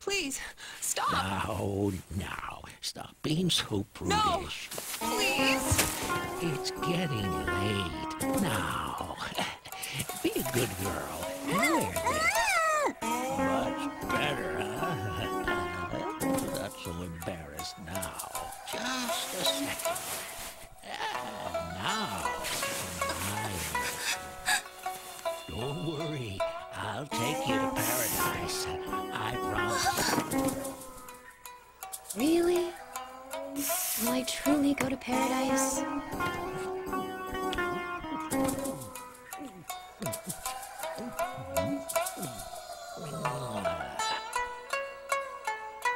Please, stop. Now, now, stop being so prudish. No, please. It's getting late. Now, be a good girl. Much better, huh? So embarrassed now. Just a second. Now, Don't worry. I'll take you to paradise. I promise. Really? Will I truly go to paradise?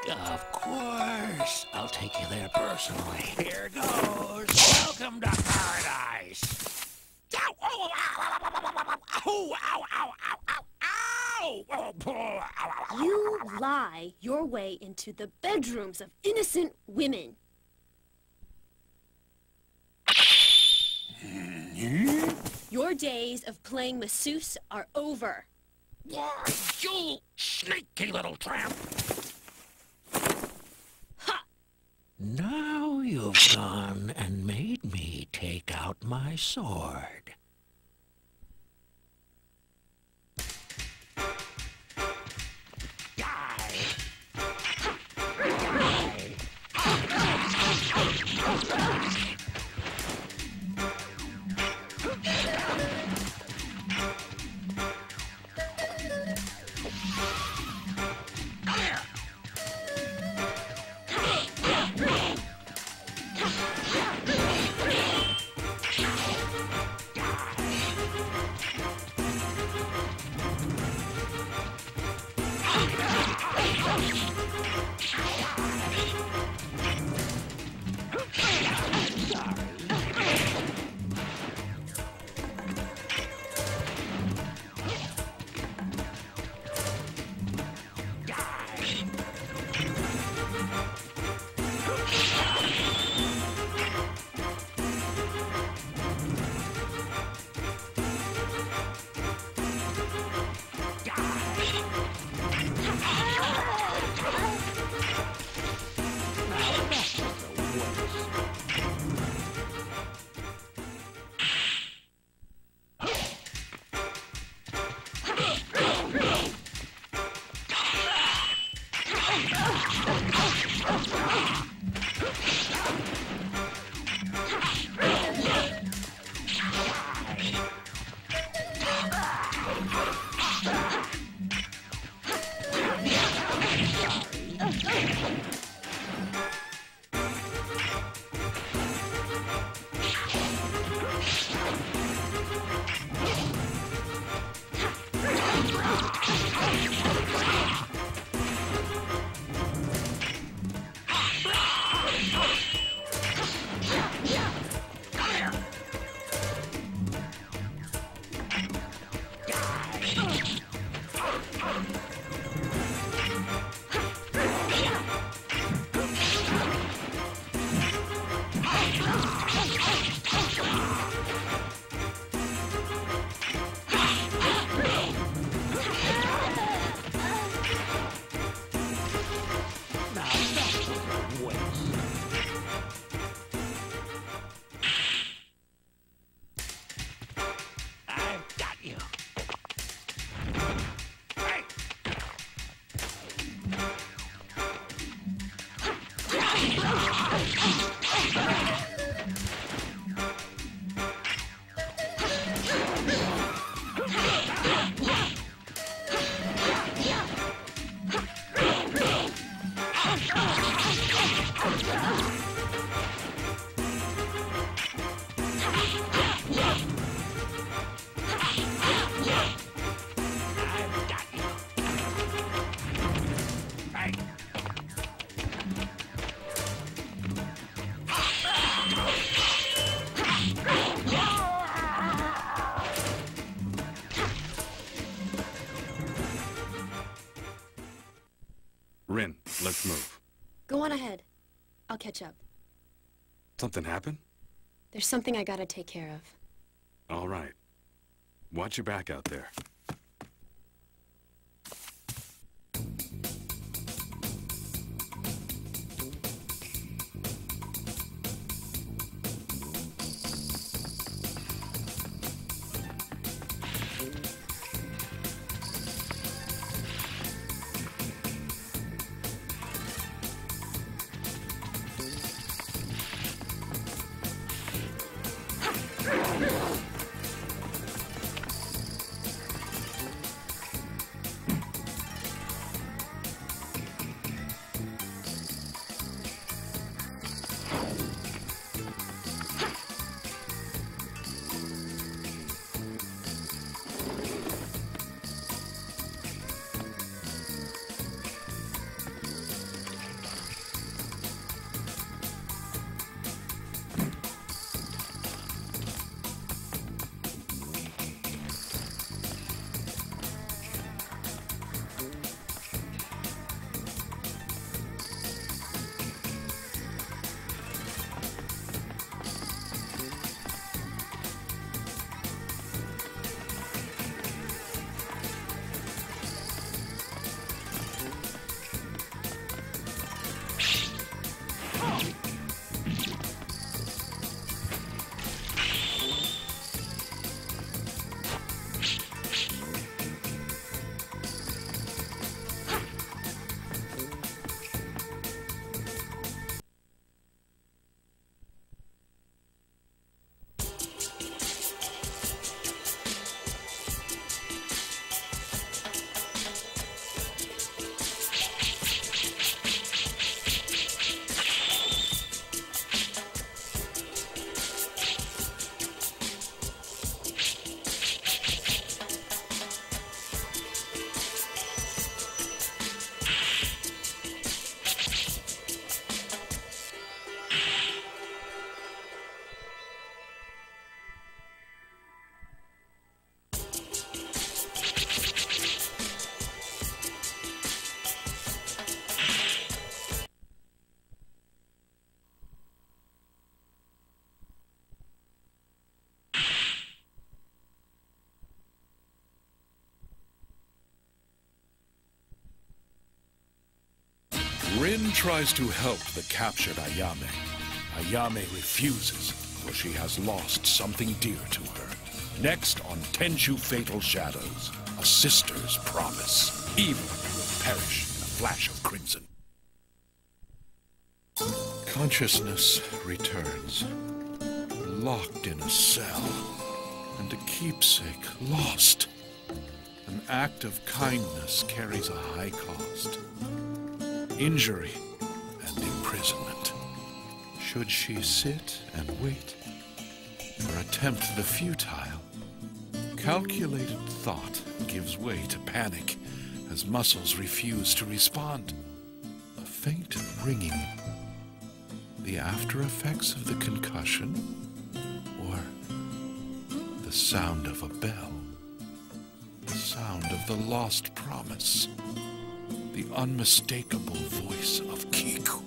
Of course. I'll take you there personally. Here goes. Welcome to paradise. Ow, ow, ow, ow, ow, ow, ow, ow. Oh, you lie your way into the bedrooms of innocent women. Your days of playing masseuse are over. Why, you sneaky little tramp! Now you've gone and made me take out my sword. Something happened? There's something I gotta take care of. All right. Watch your back out there. Tries to help the captured Ayame. Ayame refuses, for she has lost something dear to her. Next on Tenchu Fatal Shadows, a sister's promise. Evil will perish in a flash of crimson. Consciousness returns, locked in a cell, and a keepsake lost. An act of kindness carries a high cost injury imprisonment. Should she sit and wait or attempt the futile? Calculated thought gives way to panic as muscles refuse to respond. A faint ringing. The after effects of the concussion? Or the sound of a bell? The sound of the lost promise? the unmistakable voice of Kiku.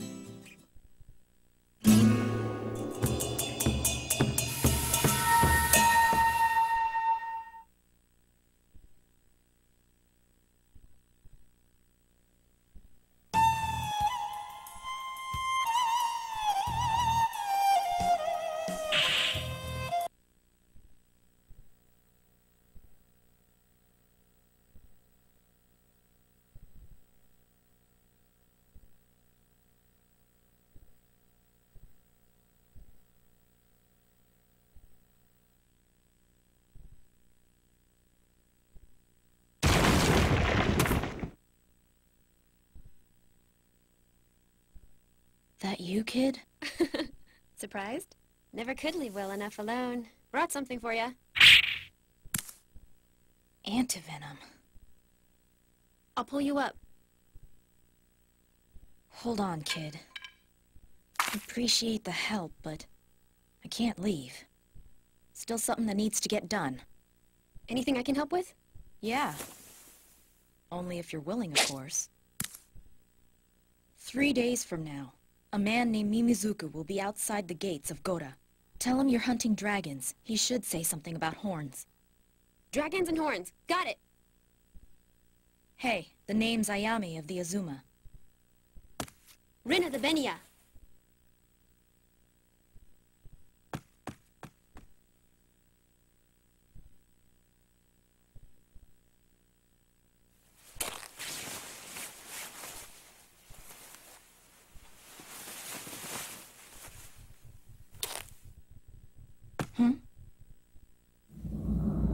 That you, kid? Surprised? Never could leave well enough alone. Brought something for you. Antivenom. I'll pull you up. Hold on, kid. Appreciate the help, but I can't leave. Still something that needs to get done. Anything I can help with? Yeah. Only if you're willing, of course. Three days from now, A man named Mimizuku will be outside the gates of Gora. Tell him you're hunting dragons. He should say something about horns. Dragons and horns. Got it. Hey, the name's Ayame of the Azuma. Rin of the Benia.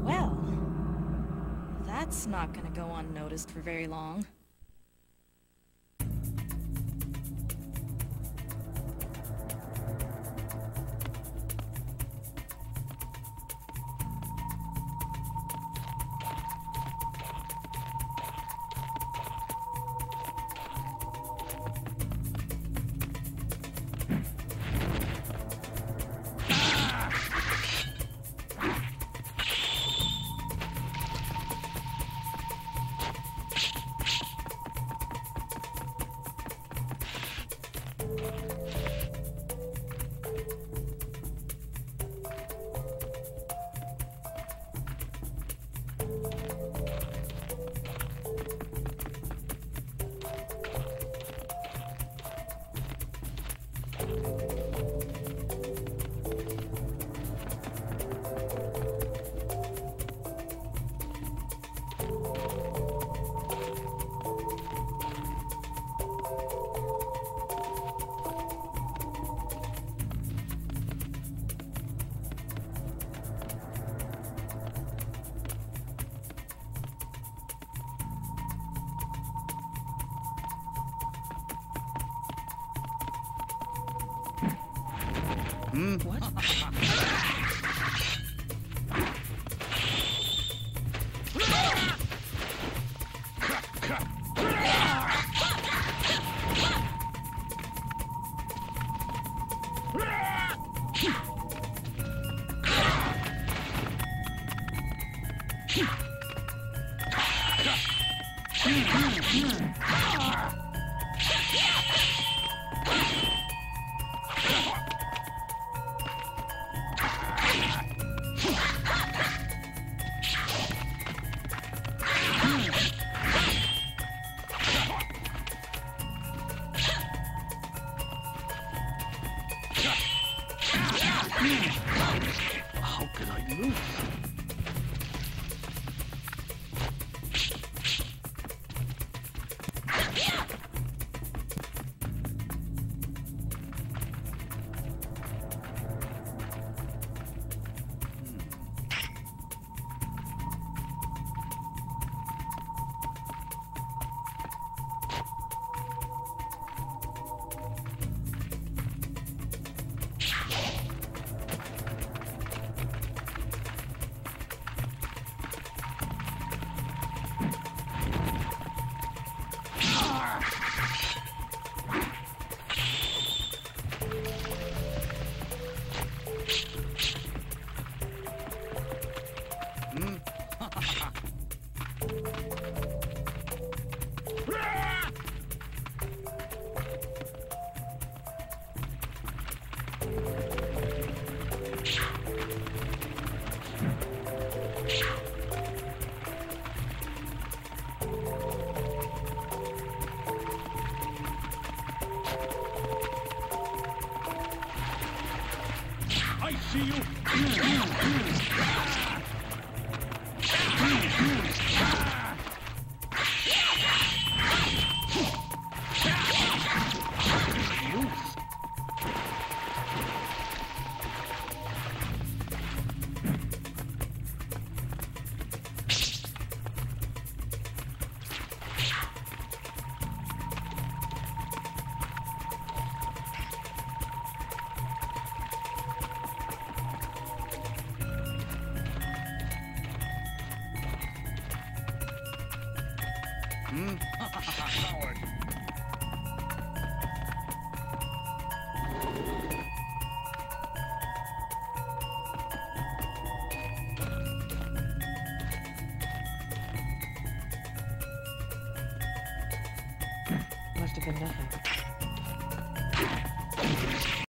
Well, that's not gonna go unnoticed for very long. Hmm? How can Mm. Must